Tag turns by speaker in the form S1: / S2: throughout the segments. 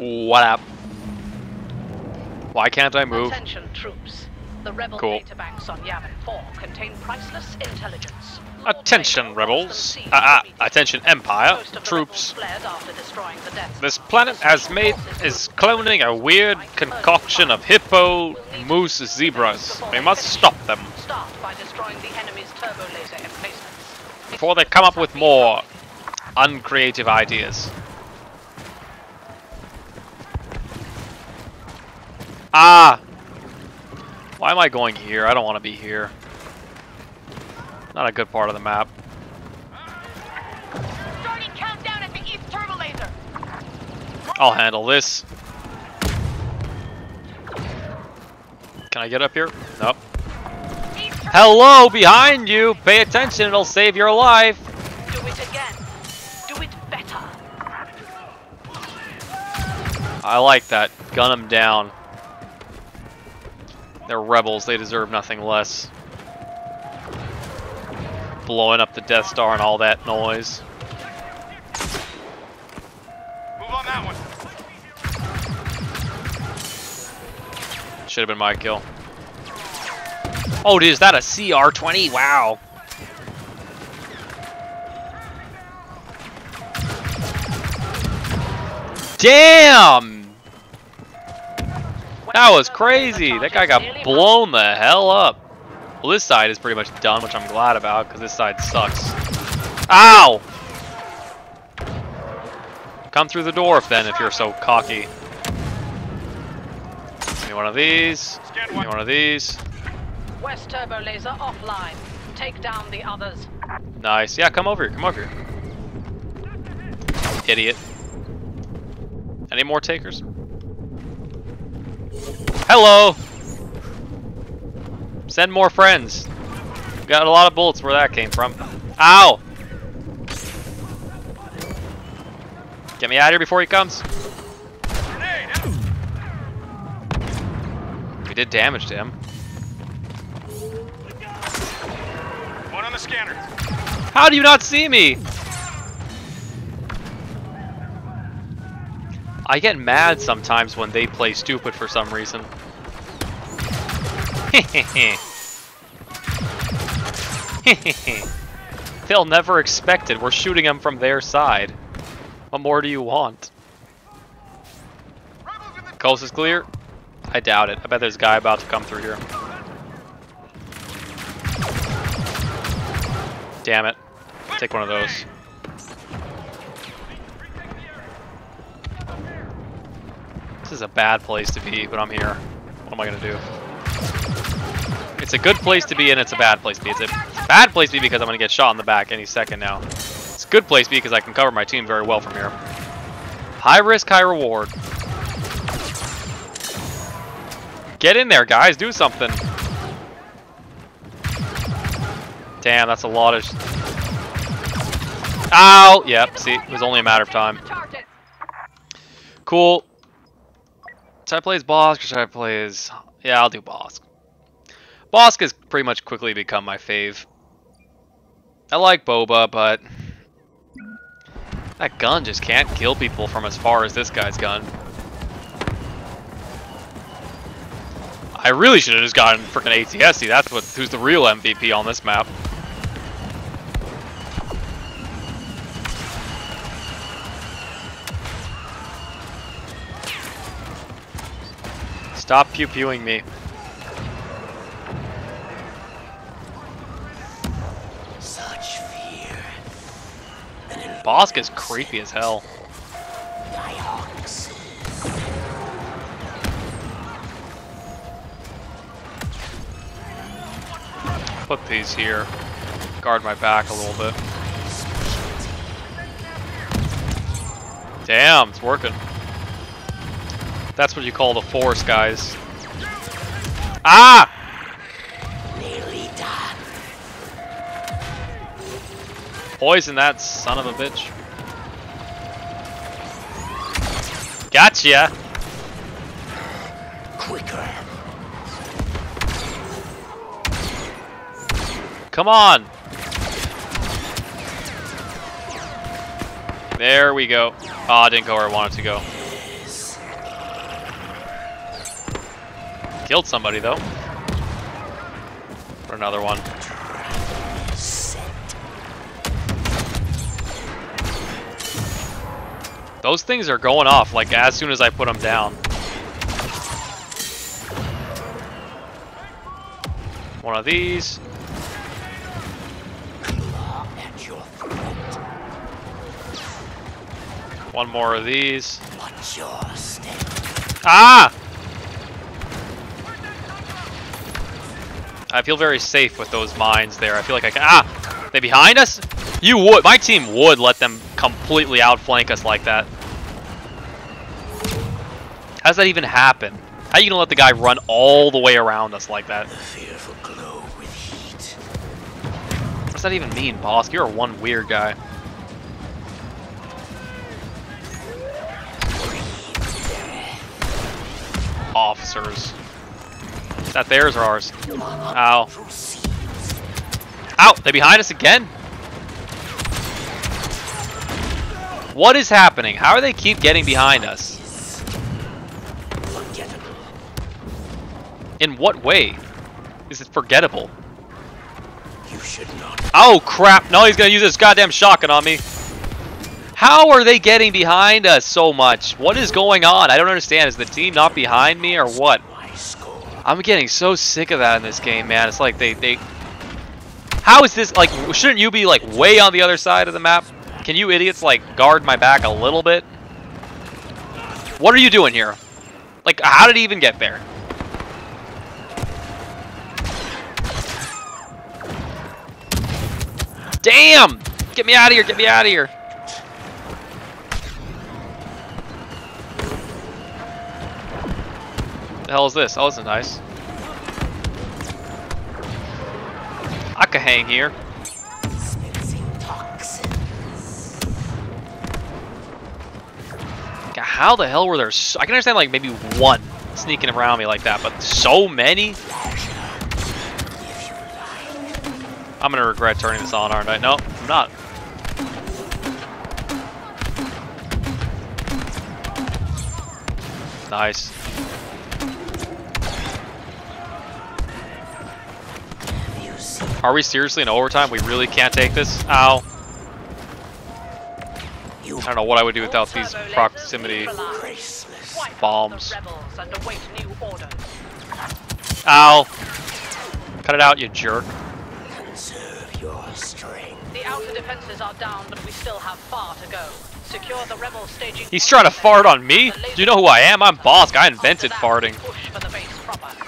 S1: What up? Why can't I move?
S2: Attention troops. The rebel
S1: Cool.
S2: databanks on Yavin 4 contain priceless intelligence.
S1: Attention, rebels.
S2: holds them seized
S1: Ah, ah,
S2: immediately.
S1: attention, Empire.
S2: Most of the
S1: Troops.
S2: rebels fled after destroying the Death
S1: This planet has made is cloning a weird concoction of hippo, moose, zebras. We must stop them
S2: Start by destroying the enemy's turbo laser emplacements.
S1: before they come up with more uncreative ideas. Ah! Why am I going here? I don't want to be here. Not a good part of the map.
S2: Starting countdown at the east turbo laser.
S1: I'll handle this. Can I get up here? Nope. Hello, behind you! Pay attention, it'll save your life!
S2: Do it again. Do it better.
S1: I like that. Gun them down. They're rebels, they deserve nothing less. Blowing up the Death Star and all that noise.
S3: Move on that one.
S1: Should have been my kill. Oh, dude, is that a CR-20? Wow. Damn! That was crazy. That guy got blown the hell up. Well, this side is pretty much done, which I'm glad about, because this side sucks. Ow! Come through the door, then, if you're so cocky. Any one of these. Any
S3: one.
S1: one of these.
S2: West turbo laser offline. Take down the others.
S1: Nice. Yeah, come over here. Come over here. Idiot. Any more takers? Hello! Send more friends. Got a lot of bullets where that came from. Ow! Get me out of here before he comes. We did damage to him.
S3: One on the scanner.
S1: How do you not see me? I get mad sometimes when they play stupid for some reason. They'll never expect it. We're shooting them from their side. What more do you want? Coast is clear? I doubt it. I bet there's a guy about to come through here. Damn it. Take one of those. This is a bad place to be, but I'm here. What am I gonna do? It's a good place to be and it's a bad place to be. It's a bad place to be because I'm gonna get shot in the back any second now. It's a good place to be because I can cover my team very well from here. High risk, high reward. Get in there, guys. Do something. Damn, that's a lot of... Ow! Yep, see, it was only a matter of time. Cool. Should I play as Bossk or should I play as... Yeah, I'll do Bossk. Bossk has pretty much quickly become my fave. I like Boba, but... That gun just can't kill people from as far as this guy's gun. I really should have just gotten freaking AT-ST. That's what who's the real MVP on this map. Stop pew pewing me. Bossk is creepy as hell. Put these here. Guard my back a little bit. Damn, it's working. That's what you call the force, guys. Ah! Poison that son of a bitch. Gotcha!
S4: Quicker.
S1: Come on! There we go. Ah, didn't go where I wanted to go. Killed somebody though. For another one. Those things are going off like as soon as I put them down. One of these. One more of these. Ah! I feel very safe with those mines there. I feel like I can. Ah! They behind us? You would. My team would let them completely outflank us like that. How's that even happen? How are you gonna let the guy run all the way around us like that?
S4: The fearful glow with heat.
S1: What does that even mean, Bossk? You're a one weird guy. Officers. Is that theirs or ours? Ow. Ow! They behind us again? What is happening? How are they keep getting behind us? In what way? Is it forgettable?
S4: You should not.
S1: Oh crap! No, he's gonna use this goddamn shotgun on me. How are they getting behind us so much? What is going on? I don't understand. Is the team not behind me or what? I'm getting so sick of that in this game, man. It's like they they. How is this like? Shouldn't you be like way on the other side of the map? Can you idiots like guard my back a little bit? What are you doing here? Like, how did he even get there? Damn! Get me out of here! Get me out of here! The hell is this? Oh, this is nice. I could hang here. How the hell were there? So I can understand like maybe one sneaking around me like that, but so many? I'm gonna regret turning this on, aren't I? No, I'm not. Nice. Are we seriously in overtime? We really can't take this? Ow.
S4: You
S1: I don't know what I would do without these proximity
S2: neutralized.
S4: graceless?
S2: Wipe out
S1: bombs.
S2: The rebels and await new orders.
S1: Ow. Cut it out, you jerk.
S4: Conserve your strength.
S2: The outer defenses are down, but we still have far to go. Secure the rebel staging.
S1: He's trying to fart on me? Do you know who I am? I'm Bossk. I invented
S2: After that,
S1: farting.
S2: Push for the base proper.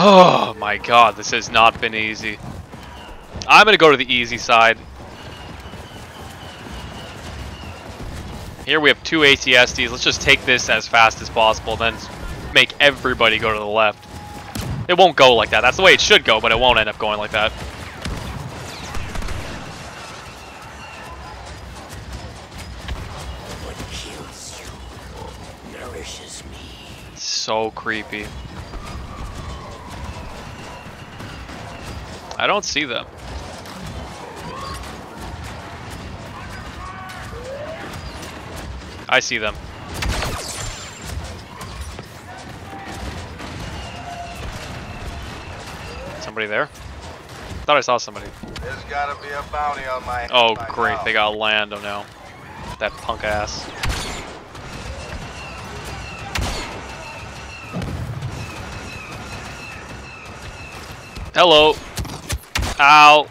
S1: Oh my god, this has not been easy. I'm gonna go to the easy side. Here we have two AT-STs. Let's just take this as fast as possible, then make everybody go to the left. It won't go like that. That's the way it should go, but it won't end up going like that.
S4: What kills you nourishes me.
S1: So creepy. I don't see them. I see them. Somebody there? Thought I saw somebody.
S3: There's gotta be a bounty on my
S1: Oh, great.
S3: now.
S1: They got land. Lando now. That punk ass. Hello. Ow.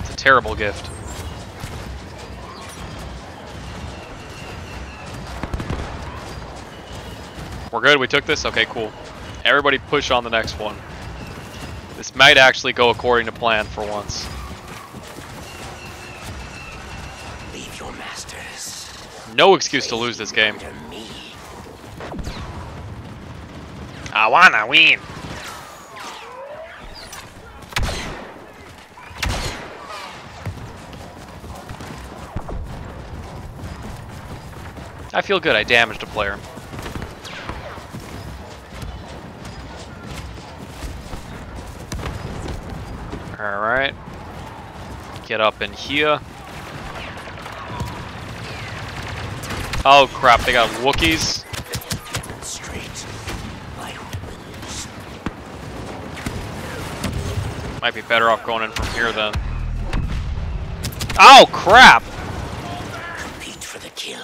S1: It's a terrible gift. We're good. We took this? Okay, cool. Everybody push on the next one. This might actually go according to plan for once.
S4: Leave your masters
S1: No excuse to lose this game. I wanna win. I feel good, I damaged a player. Alright. Get up in here. Oh crap, they got Wookiees. Might be better off going in from here then. Oh crap!
S4: Compete for the kill.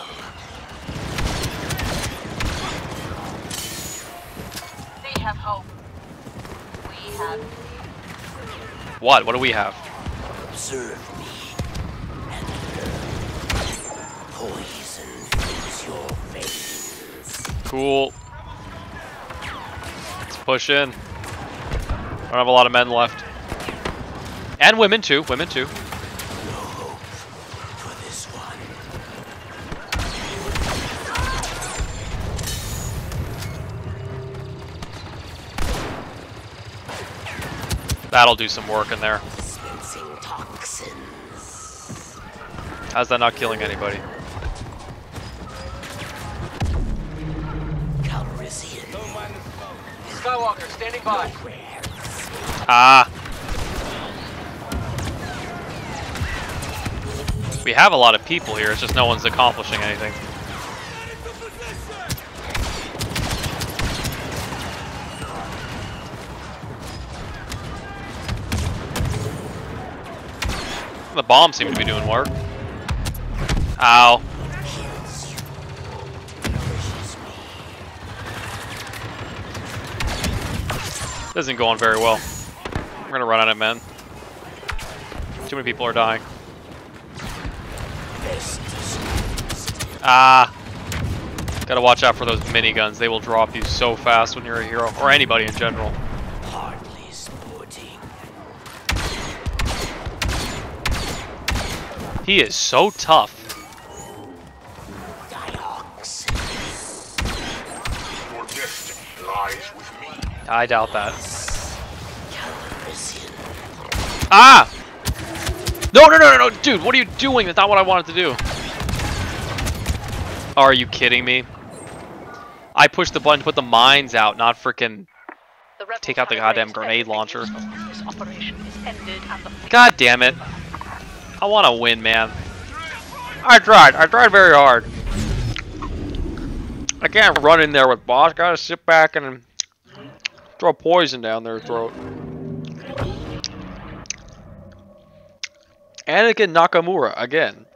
S2: We have hope. We have
S1: What? What do we have?
S4: Observe me and learn. Poison fills your veins.
S1: Cool. Let's push in. I Don't have a lot of men left. And women too. Women too.
S4: No hope for this one.
S1: That'll do some work in there. How's that not killing anybody?
S4: Calrissian.
S3: Skywalker, standing by.
S1: Ah. We have a lot of people here, it's just no one's accomplishing anything. The bombs seem to be doing work. Ow. This isn't going very well. We're gonna run out of men. Too many people are dying. Ah. Gotta watch out for those miniguns. They will drop you so fast when you're a hero. Or anybody in general.
S4: Hardly sporting.
S1: He is so tough.
S4: Dioxis.
S5: Your destiny lies with me.
S1: I doubt that. Ah! No, no, no, no, no, dude, what are you doing? That's not what I wanted to do. Are you kidding me? I pushed the button to put the mines out, not freaking. Take out the goddamn grenade launcher.
S2: useful. This operation is ended and the
S1: God damn it. I want to win, man. I tried. I tried very hard. I can't run in there with Bossk. Gotta sit back and throw poison down their throat. Anakin Nakamura again.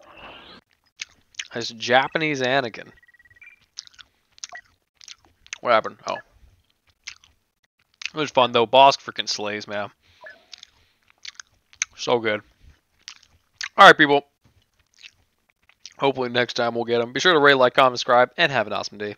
S1: As Japanese Anakin. What happened? Oh. It was fun though. Bossk freaking slays, man. So good. Alright, people. Hopefully next time we'll get them. Be sure to rate, like, comment, subscribe, and have an awesome day.